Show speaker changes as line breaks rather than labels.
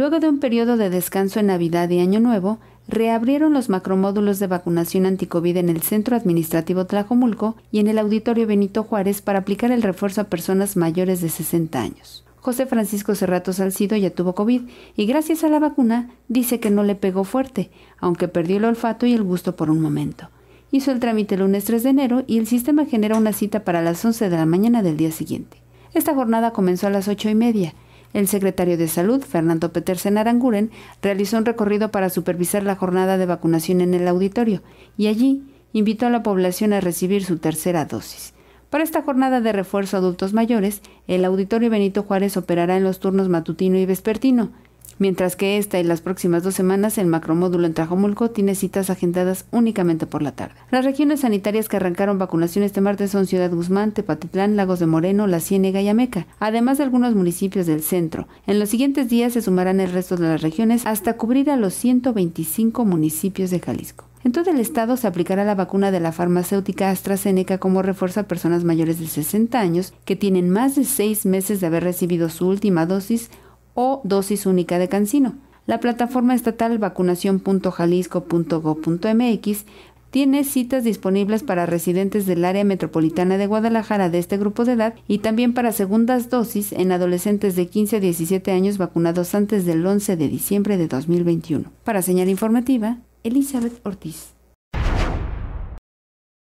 Luego de un periodo de descanso en Navidad y Año Nuevo, reabrieron los macromódulos de vacunación anticovid en el Centro Administrativo Tlajomulco y en el Auditorio Benito Juárez para aplicar el refuerzo a personas mayores de 60 años. José Francisco Cerrato Salcido ya tuvo COVID y gracias a la vacuna dice que no le pegó fuerte, aunque perdió el olfato y el gusto por un momento. Hizo el trámite el lunes 3 de enero y el sistema genera una cita para las 11 de la mañana del día siguiente. Esta jornada comenzó a las ocho y media. El secretario de Salud, Fernando Petersen Aranguren, realizó un recorrido para supervisar la jornada de vacunación en el auditorio y allí invitó a la población a recibir su tercera dosis. Para esta jornada de refuerzo a adultos mayores, el Auditorio Benito Juárez operará en los turnos matutino y vespertino, mientras que esta y las próximas dos semanas el macromódulo en Trajomulco tiene citas agendadas únicamente por la tarde. Las regiones sanitarias que arrancaron vacunación este martes son Ciudad Guzmán, Tepatitlán, Lagos de Moreno, La Ciénega y Ameca, además de algunos municipios del centro. En los siguientes días se sumarán el resto de las regiones hasta cubrir a los 125 municipios de Jalisco. En todo el estado se aplicará la vacuna de la farmacéutica AstraZeneca como refuerzo a personas mayores de 60 años que tienen más de seis meses de haber recibido su última dosis o dosis única de cancino. La plataforma estatal vacunación.jalisco.gov.mx tiene citas disponibles para residentes del área metropolitana de Guadalajara de este grupo de edad y también para segundas dosis en adolescentes de 15 a 17 años vacunados antes del 11 de diciembre de 2021. Para señal informativa, Elizabeth Ortiz.